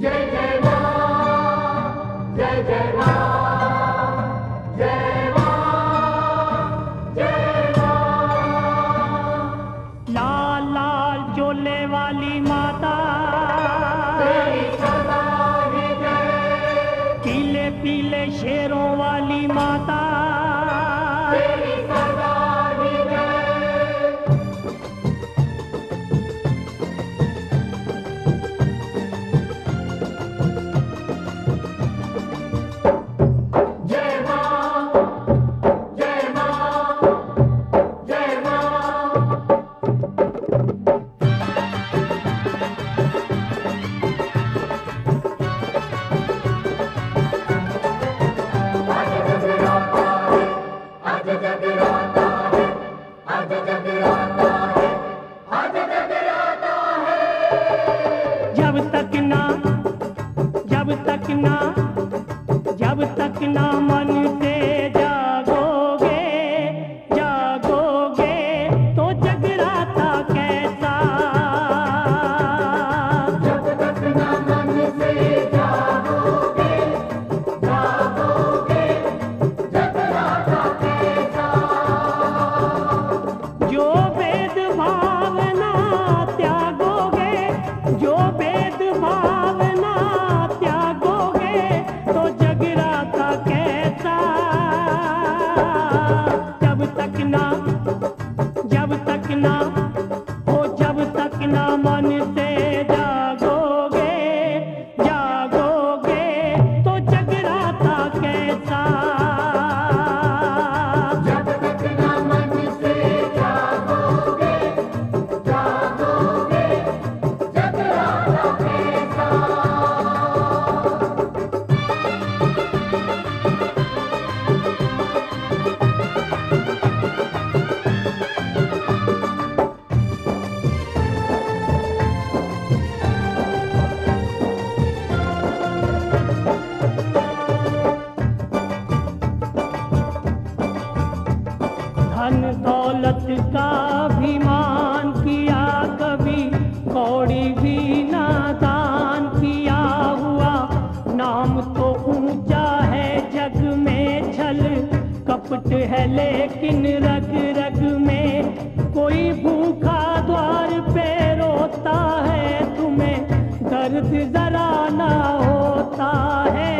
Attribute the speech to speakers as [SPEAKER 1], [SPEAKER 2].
[SPEAKER 1] जय जय राम जय जय राम जय
[SPEAKER 2] तक ना जब तक ना मन
[SPEAKER 1] ना
[SPEAKER 2] धन दौलत का अभिमान किया, कभी कौड़ी भी ना दान किया हुआ। नाम तो ऊँचा है, जग में छल, कपट है लेकिन रग रग में। कोई भूखा द्वार पे रोता है, तुम्हें दर्द जरा ना होता है।